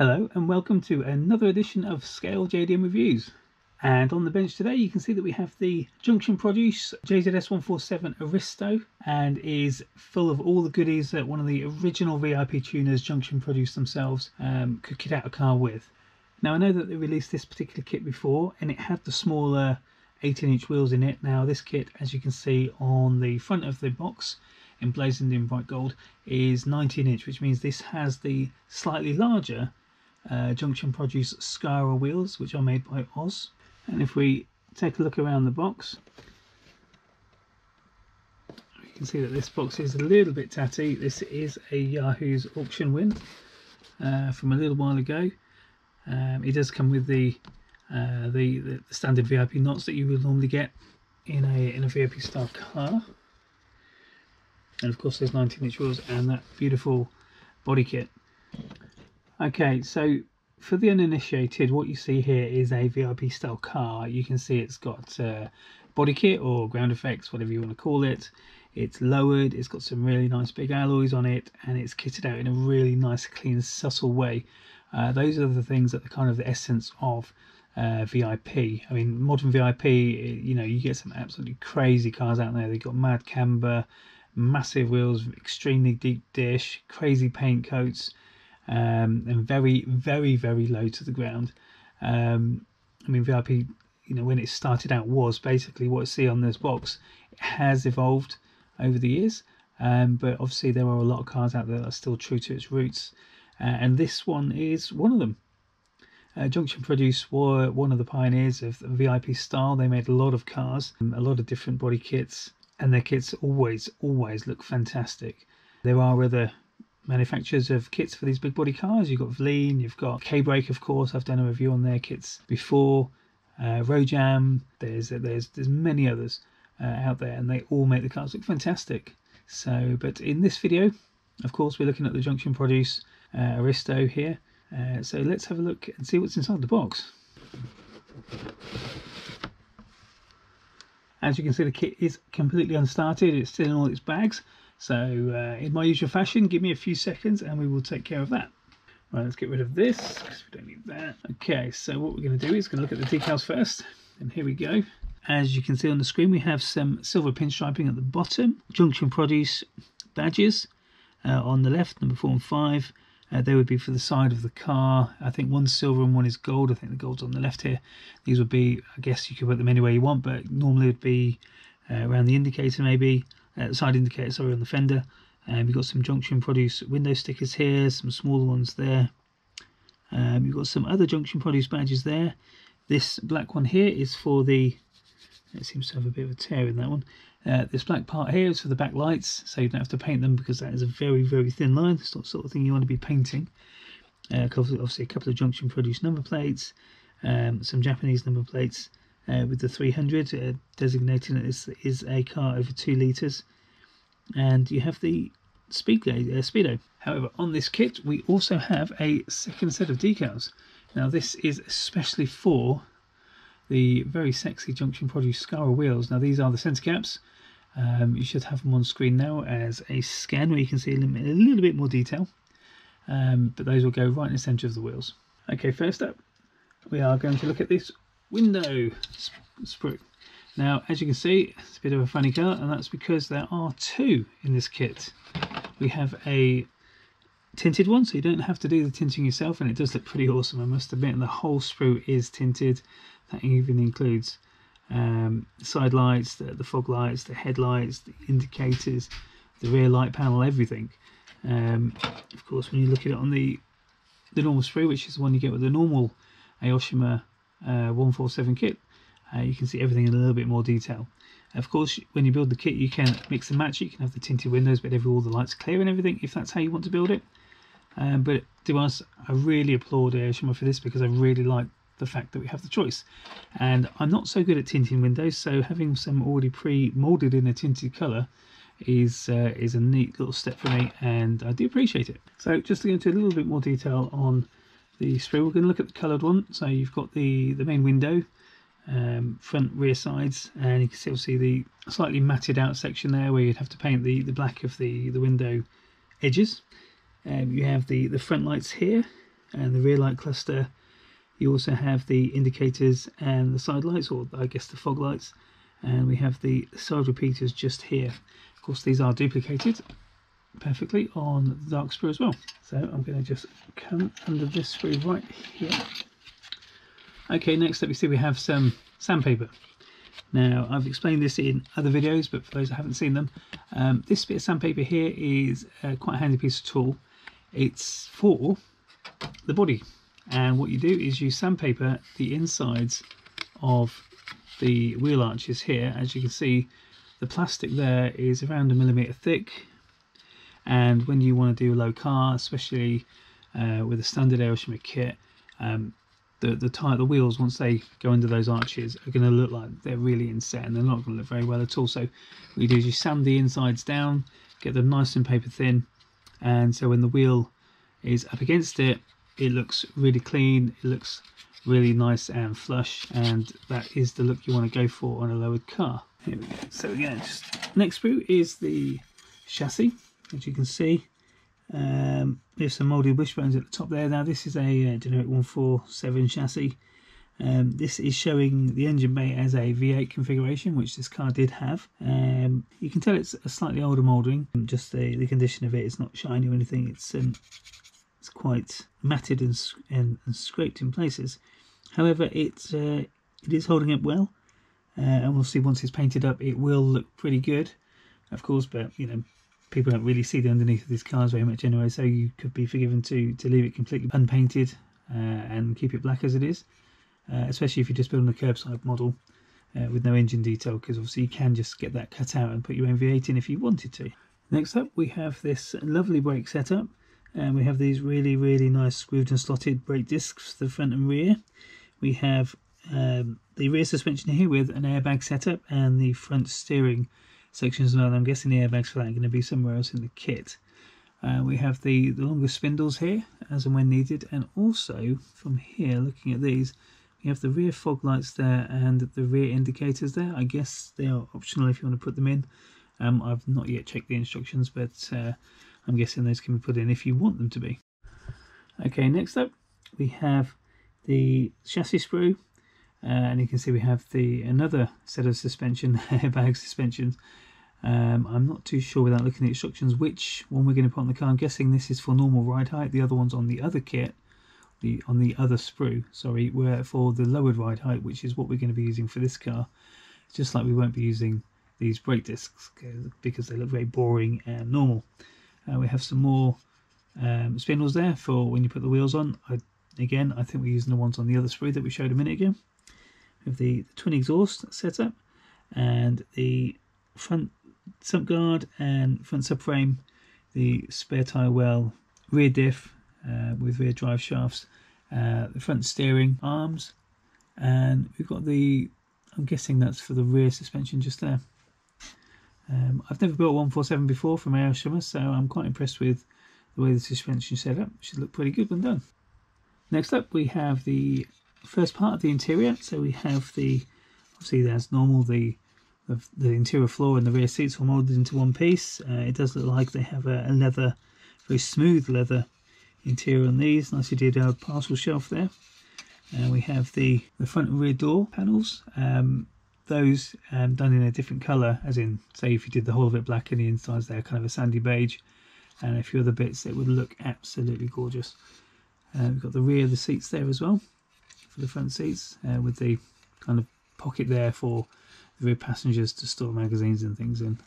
Hello and welcome to another edition of Scale JDM Reviews. And on the bench today you can see that we have the Junction Produce JZS147 Aristo and is full of all the goodies that one of the original VIP tuners Junction Produce themselves um, could kit out a car with. Now I know that they released this particular kit before and it had the smaller 18 inch wheels in it. Now this kit as you can see on the front of the box emblazoned in bright gold is 19 inch which means this has the slightly larger uh, Junction Produce Scara wheels, which are made by Oz. And if we take a look around the box, you can see that this box is a little bit tatty. This is a Yahoo's auction win uh, from a little while ago. Um, it does come with the, uh, the, the standard VIP knots that you would normally get in a in a VIP style car. And of course, there's 19 inch wheels and that beautiful body kit. Okay, so for the uninitiated, what you see here is a VIP style car. You can see it's got uh, body kit or ground effects, whatever you want to call it. It's lowered, it's got some really nice big alloys on it, and it's kitted out in a really nice, clean, subtle way. Uh, those are the things that are kind of the essence of uh, VIP. I mean, modern VIP, you know, you get some absolutely crazy cars out there. They've got mad camber, massive wheels, extremely deep dish, crazy paint coats um, and very, very, very low to the ground. Um, I mean, VIP, you know, when it started out was basically what you see on this box. It has evolved over the years, um, but obviously there are a lot of cars out there that are still true to its roots, uh, and this one is one of them. Uh, Junction Produce were one of the pioneers of the VIP style. They made a lot of cars, um, a lot of different body kits, and their kits always, always look fantastic. There are other manufacturers of kits for these big body cars. You've got Vleen, you've got K-Break, of course. I've done a review on their kits before. Uh, Rojam. There's there's there's many others uh, out there, and they all make the cars look fantastic. So, but in this video, of course, we're looking at the Junction Produce uh, Aristo here. Uh, so let's have a look and see what's inside the box. As you can see, the kit is completely unstarted. It's still in all its bags. So uh, in my usual fashion, give me a few seconds and we will take care of that. Right, let's get rid of this because we don't need that. Okay, so what we're going to do is going to look at the decals first. And here we go. As you can see on the screen, we have some silver pinstriping at the bottom. Junction Produce badges uh, on the left, number four and five. Uh, they would be for the side of the car. I think one's silver and one is gold. I think the gold's on the left here. These would be, I guess you could put them anywhere you want, but normally it would be uh, around the indicator maybe uh, side indicator, sorry, on the fender. Um, you've got some Junction Produce window stickers here, some smaller ones there. Um, you've got some other Junction Produce badges there. This black one here is for the, it seems to have a bit of a tear in that one. Uh, this black part here is for the back lights, so you don't have to paint them because that is a very, very thin line. It's not the sort of thing you want to be painting. Uh, obviously, a couple of Junction Produce number plates, um, some Japanese number plates, uh, with the 300 uh, designating as is a car over 2 litres and you have the speed uh, speedo. However on this kit we also have a second set of decals. Now this is especially for the very sexy junction produce Scara wheels. Now these are the centre caps. Um, you should have them on screen now as a scan where you can see them in a little bit more detail. Um, but those will go right in the centre of the wheels. Okay first up we are going to look at this window sprue. Now, as you can see, it's a bit of a funny colour, and that's because there are two in this kit. We have a tinted one, so you don't have to do the tinting yourself, and it does look pretty awesome, I must admit. And the whole sprue is tinted. That even includes um, side lights, the, the fog lights, the headlights, the indicators, the rear light panel, everything. Um, of course, when you look at it on the the normal sprue, which is the one you get with the normal Aoshima uh, 147 kit, uh, you can see everything in a little bit more detail. Of course, when you build the kit, you can mix and match. You can have the tinted windows, but every all the lights clear and everything, if that's how you want to build it. Um, but to honest, I really applaud Aoshima for this because I really like the fact that we have the choice. And I'm not so good at tinting windows, so having some already pre-molded in a tinted colour is uh, is a neat little step for me, and I do appreciate it. So just to go into a little bit more detail on the sprue. We're going to look at the coloured one. So you've got the, the main window, um, front, rear sides, and you can still see the slightly matted out section there where you'd have to paint the, the black of the, the window edges. Um, you have the, the front lights here, and the rear light cluster. You also have the indicators and the side lights, or I guess the fog lights, and we have the side repeaters just here. Of course, these are duplicated perfectly on the dark sprue as well. So I'm going to just come under this sprue right here. Okay, next up you see we have some sandpaper. Now, I've explained this in other videos, but for those who haven't seen them, um, this bit of sandpaper here is uh, quite a handy piece of tool. It's for the body, and what you do is you sandpaper the insides of the wheel arches here. As you can see, the plastic there is around a millimetre thick, and when you want to do a low car, especially uh, with a standard Aoshima kit, um, the the tire, the wheels once they go under those arches are going to look like they're really inset and they're not going to look very well at all. So what you do is you sand the insides down, get them nice and paper thin, and so when the wheel is up against it, it looks really clean. It looks really nice and flush, and that is the look you want to go for on a lowered car. Here we go. So again, just next sprue is the chassis, as you can see. Um, there's some moulded wishbones at the top there. Now this is a uh, generic 147 chassis. Um, this is showing the engine bay as a V8 configuration, which this car did have. Um, you can tell it's a slightly older moulding. Just the, the condition of it, it's not shiny or anything. It's um, it's quite matted and, and, and, scraped in places. However, it's uh, it is holding up well, uh, and we'll see once it's painted up, it will look pretty good, of course. But you know, people don't really see the underneath of these cars very much anyway, so you could be forgiven to to leave it completely unpainted uh, and keep it black as it is, uh, especially if you're just building a curbside model uh, with no engine detail, because obviously you can just get that cut out and put your own V8 in if you wanted to. Next up, we have this lovely brake setup, and we have these really really nice screwed and slotted brake discs for the front and rear. We have um, the rear suspension here with an airbag setup and the front steering sections well. I'm guessing the airbags for that are going to be somewhere else in the kit. Uh, we have the, the longer spindles here as and when needed and also from here looking at these we have the rear fog lights there and the rear indicators there. I guess they are optional if you want to put them in. Um, I've not yet checked the instructions but uh, I'm guessing those can be put in if you want them to be. Okay next up we have the chassis sprue uh, and you can see we have the another set of suspension airbag suspensions. Um, I'm not too sure without looking at the instructions which one we're going to put on the car. I'm guessing this is for normal ride height. The other one's on the other kit the on the other sprue sorry we're for the lowered ride height which is what we're going to be using for this car. Just like we won't be using these brake discs because they look very boring and normal. Uh, we have some more um, spindles there for when you put the wheels on. I, again I think we're using the ones on the other sprue that we showed a minute ago with the, the twin exhaust setup and the front sump guard and front subframe, the spare tyre well, rear diff uh, with rear drive shafts, uh, the front steering arms, and we've got the, I'm guessing that's for the rear suspension just there. Um, I've never built 147 before from Aoshima, so I'm quite impressed with the way the suspension set up. Should look pretty good when done. Next up we have the first part of the interior. So we have the, obviously as normal, the the, the interior floor and the rear seats are molded into one piece. Uh, it does look like they have a, a, leather, very smooth leather interior on these. Nicely detailed parcel shelf there. And we have the, the front and rear door panels. Um, those um, done in a different colour, as in, say, if you did the whole of it black and the insides there, kind of a sandy beige, and a few other bits, it would look absolutely gorgeous. Uh, we've got the rear of the seats there as well for the front seats uh, with the kind of pocket there for the rear passengers to store magazines and things in.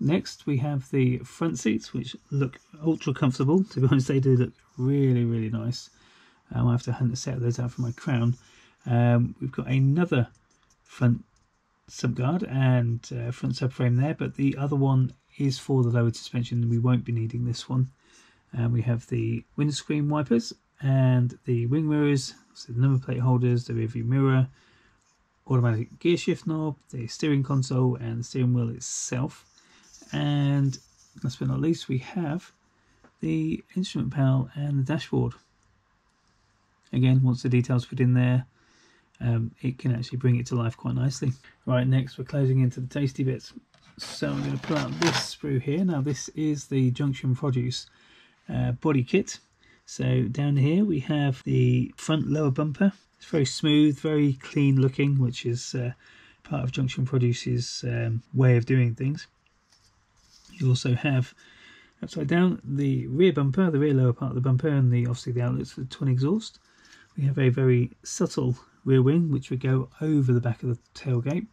Next we have the front seats which look ultra comfortable. To be honest they do look really really nice. Um, I have to hunt a set of those out for my crown. Um, we've got another front subguard and uh, front subframe there but the other one is for the lowered suspension we won't be needing this one. Um, we have the windscreen wipers and the wing mirrors, so the number plate holders, the rearview mirror, automatic gear shift knob, the steering console, and the steering wheel itself. And last but not least, we have the instrument panel and the dashboard. Again, once the details put in there, um, it can actually bring it to life quite nicely. Right, next we're closing into the tasty bits. So I'm going to pull out this sprue here. Now this is the Junction Produce uh, body kit. So down here we have the front lower bumper. It's very smooth, very clean looking, which is uh, part of Junction Produce's um, way of doing things. You also have upside down the rear bumper, the rear lower part of the bumper, and the obviously the outlets for the twin exhaust. We have a very subtle rear wing which would go over the back of the tailgate,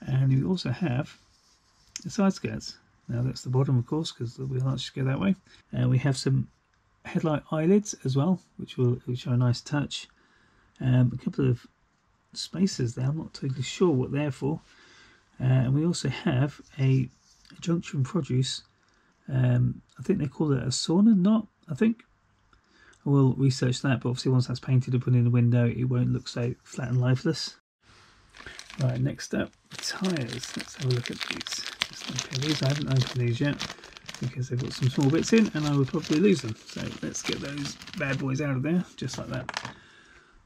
and we also have the side skirts. Now that's the bottom, of course, because the wheel arches go that way. And uh, we have some headlight eyelids as well, which will which are a nice touch. Um, a couple of spacers there. I'm not totally sure what they're for. Uh, and we also have a junction produce. Um, I think they call it a sauna knot. I think. I will research that, but obviously once that's painted and put in the window, it won't look so flat and lifeless. Right, next up, tyres. Let's have a look at these. These. I haven't opened these yet because they've got some small bits in and I would probably lose them. So let's get those bad boys out of there, just like that.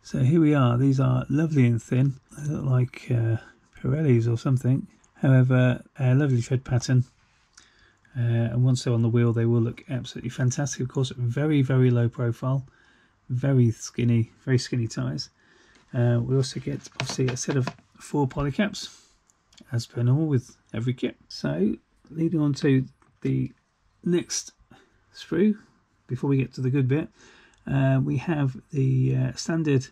So here we are. These are lovely and thin. They look like uh, Pirellis or something. However, a lovely tread pattern. Uh, and once they're on the wheel, they will look absolutely fantastic. Of course, very, very low profile, very skinny, very skinny tyres. Uh, we also get obviously a set of four polycaps, as per normal with every kit. So, leading on to the next sprue, before we get to the good bit, uh, we have the uh, standard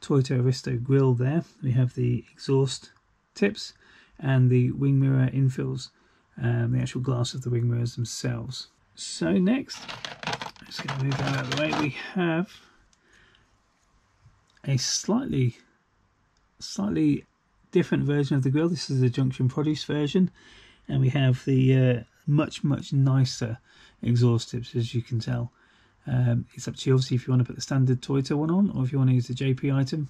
Toyota Aristo grille there. We have the exhaust tips and the wing mirror infills, um, the actual glass of the wing mirrors themselves. So next, let's get move that out of the way. We have a slightly, slightly different version of the grille. This is the Junction Produce version, and we have the uh, much much nicer exhaust tips, as you can tell. Um, it's up to you, obviously, if you want to put the standard Toyota one on or if you want to use the JP item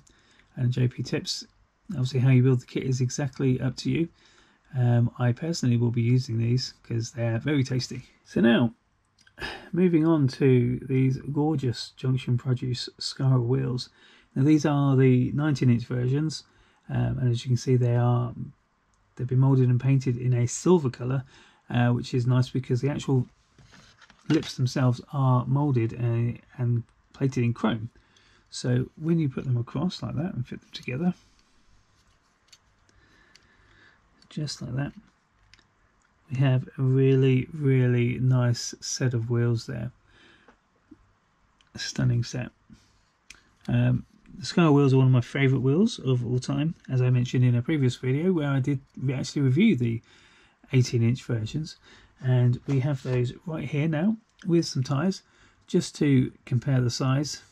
and JP tips. Obviously, how you build the kit is exactly up to you. Um, I personally will be using these because they're very tasty. So now, moving on to these gorgeous Junction Produce Scara wheels. Now these are the 19 inch versions, um, and as you can see, they are they've been molded and painted in a silver color, uh, which is nice because the actual lips themselves are molded and, and plated in chrome. So when you put them across like that and fit them together, just like that, we have a really, really nice set of wheels there. A stunning set. Um, the Scara wheels are one of my favourite wheels of all time, as I mentioned in a previous video where I did actually review the 18 inch versions. And we have those right here now with some tyres just to compare the size.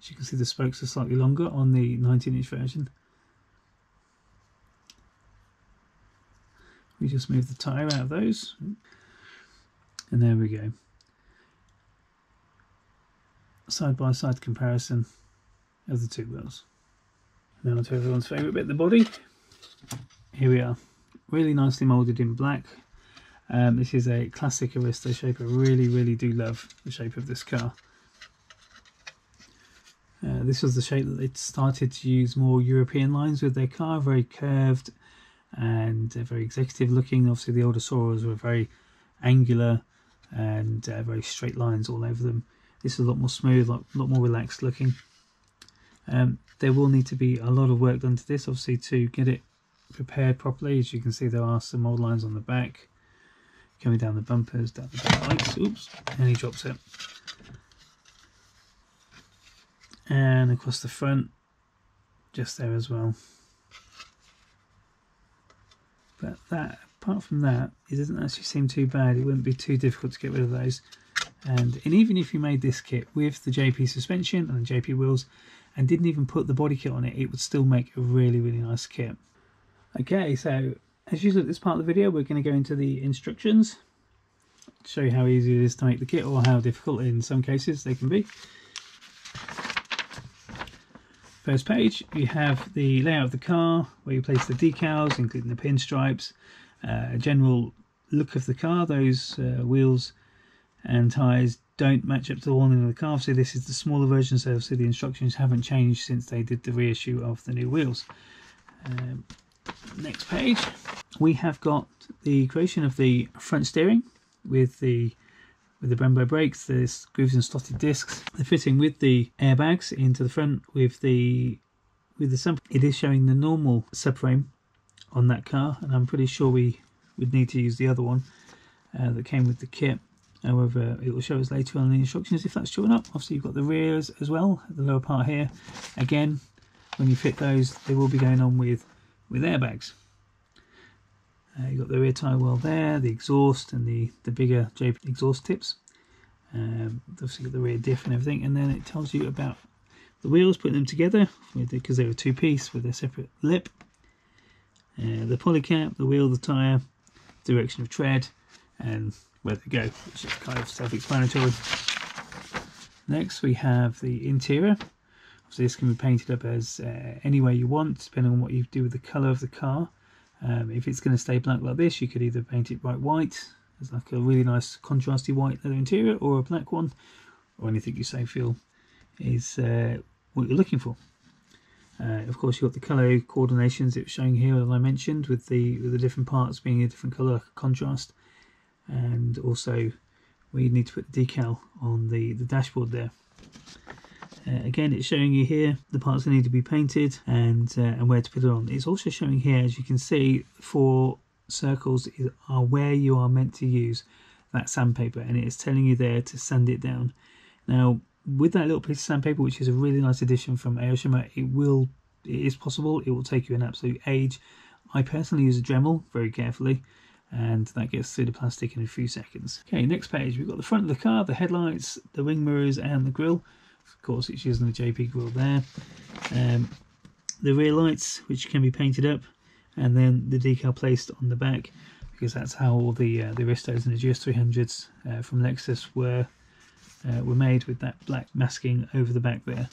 As you can see the spokes are slightly longer on the 19 inch version. We just move the tyre out of those. And there we go. Side by side comparison of the two wheels. Now to everyone's favourite bit the body. Here we are really nicely moulded in black um, this is a classic Aristo shape. I really, really do love the shape of this car. Uh, this was the shape that they started to use more European lines with their car, very curved and uh, very executive looking. Obviously, the older Soarers were very angular and uh, very straight lines all over them. This is a lot more smooth, a lot, lot more relaxed looking. Um, there will need to be a lot of work done to this, obviously, to get it prepared properly. As you can see, there are some mold lines on the back coming down the bumpers, down the back lights. Oops, and he drops it. And across the front, just there as well. But that, apart from that, it doesn't actually seem too bad. It wouldn't be too difficult to get rid of those. And, and even if you made this kit with the JP suspension and the JP wheels and didn't even put the body kit on it, it would still make a really, really nice kit. Okay, so as usual at this part of the video, we're going to go into the instructions, show you how easy it is to make the kit or how difficult in some cases they can be. First page, you have the layout of the car, where you place the decals, including the pinstripes, uh, a general look of the car, those uh, wheels and tyres don't match up to the warning of the car. So this is the smaller version, so the instructions haven't changed since they did the reissue of the new wheels. Um, next page, we have got the creation of the front steering with the with the Brembo brakes. There's grooves and slotted discs. They're fitting with the airbags into the front with the with the sub. It is showing the normal subframe on that car, and I'm pretty sure we would need to use the other one uh, that came with the kit. However, it will show us later on in the instructions if that's true or not. Obviously, you've got the rears as well, the lower part here. Again, when you fit those, they will be going on with with airbags. Uh, you've got the rear tyre well there, the exhaust and the, the bigger JP exhaust tips. Um, obviously got the rear diff and everything, and then it tells you about the wheels, putting them together because they were two-piece with a separate lip. Uh, the polycap, the wheel, the tyre, direction of tread, and where they go, which is kind of self-explanatory. Next we have the interior. So this can be painted up as uh, any way you want, depending on what you do with the colour of the car. Um, if it's going to stay black like this, you could either paint it bright white, as like a really nice contrasty white leather interior, or a black one, or anything you say feel is uh, what you're looking for. Uh, of course, you've got the colour coordinations it's showing here that I mentioned, with the with the different parts being a different colour contrast, and also we need to put the decal on the the dashboard there. Uh, again, it's showing you here the parts that need to be painted and uh, and where to put it on. It's also showing here, as you can see, four circles are where you are meant to use that sandpaper, and it is telling you there to sand it down. Now, with that little piece of sandpaper, which is a really nice addition from Aoshima, it will, it is possible, it will take you an absolute age. I personally use a Dremel very carefully, and that gets through the plastic in a few seconds. Okay, next page, we've got the front of the car, the headlights, the wing mirrors, and the grille. Of course, it's using the JP grill there. Um, the rear lights, which can be painted up, and then the decal placed on the back, because that's how all the uh, the Aristos and the GS300s uh, from Lexus were uh, were made with that black masking over the back there.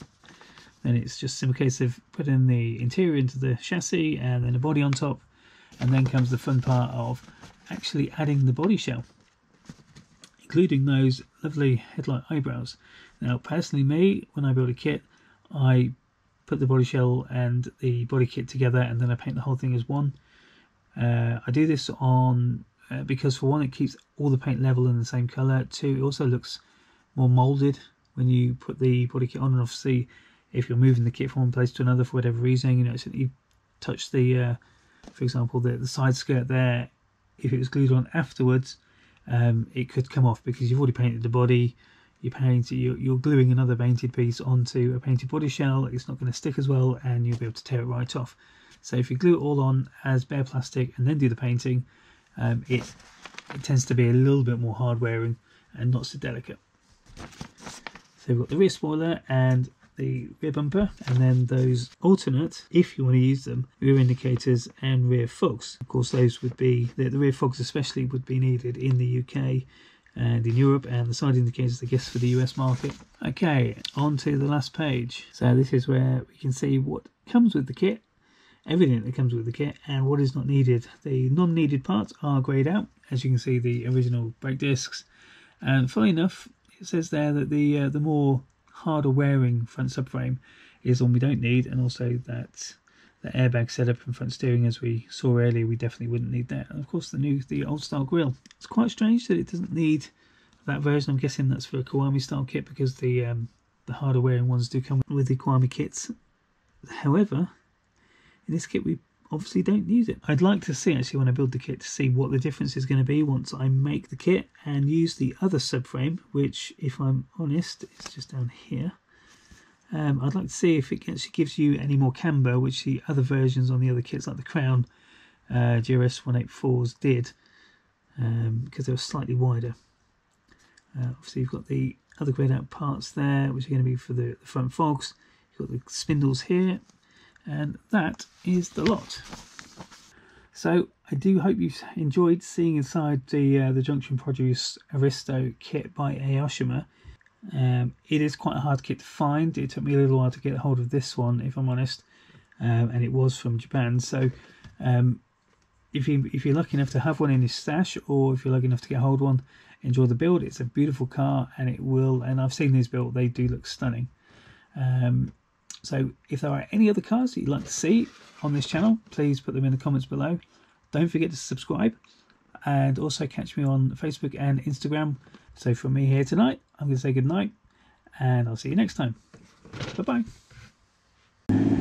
Then it's just a case of putting the interior into the chassis and then a body on top, and then comes the fun part of actually adding the body shell, including those lovely headlight eyebrows. Now, personally, me, when I build a kit, I put the body shell and the body kit together and then I paint the whole thing as one. Uh, I do this on uh, because for one, it keeps all the paint level in the same color. Two, it also looks more molded when you put the body kit on. And obviously, if you're moving the kit from one place to another for whatever reason, you know, so you touch the, uh, for example, the, the side skirt there. If it was glued on afterwards, um, it could come off because you've already painted the body you paint you're, you're gluing another painted piece onto a painted body shell it's not going to stick as well and you'll be able to tear it right off. So if you glue it all on as bare plastic and then do the painting um, it it tends to be a little bit more hard wearing and not so delicate. So we've got the rear spoiler and the rear bumper and then those alternate if you want to use them rear indicators and rear fogs. Of course those would be the, the rear fogs especially would be needed in the uk and in Europe and the side indicators I guess for the US market. Okay, on to the last page. So this is where we can see what comes with the kit, everything that comes with the kit and what is not needed. The non-needed parts are greyed out, as you can see the original brake discs. And funny enough, it says there that the uh, the more harder wearing front subframe is one we don't need and also that the airbag setup and front steering as we saw earlier we definitely wouldn't need that. And of course the new the old style grill. It's quite strange that it doesn't need that version. I'm guessing that's for a Kiwami style kit because the um, the harder wearing ones do come with the Kiwami kits. However in this kit we obviously don't use it. I'd like to see actually when i build the kit to see what the difference is going to be once i make the kit and use the other subframe which if i'm honest is just down here um, I'd like to see if it actually gives you any more camber, which the other versions on the other kits, like the Crown uh, GRS 184s, did, because um, they were slightly wider. Uh, obviously, you've got the other grayed out parts there, which are going to be for the, the front fogs. You've got the spindles here, and that is the lot. So I do hope you've enjoyed seeing inside the uh, the Junction Produce Aristo kit by Aoshima. Um, it is quite a hard kit to find. It took me a little while to get hold of this one, if I'm honest, um, and it was from Japan. So, um, if you if you're lucky enough to have one in your stash, or if you're lucky enough to get hold of one, enjoy the build. It's a beautiful car, and it will. And I've seen these built; they do look stunning. Um, so, if there are any other cars that you'd like to see on this channel, please put them in the comments below. Don't forget to subscribe, and also catch me on Facebook and Instagram So for me here tonight, I'm going to say good night, and I'll see you next time. Bye bye.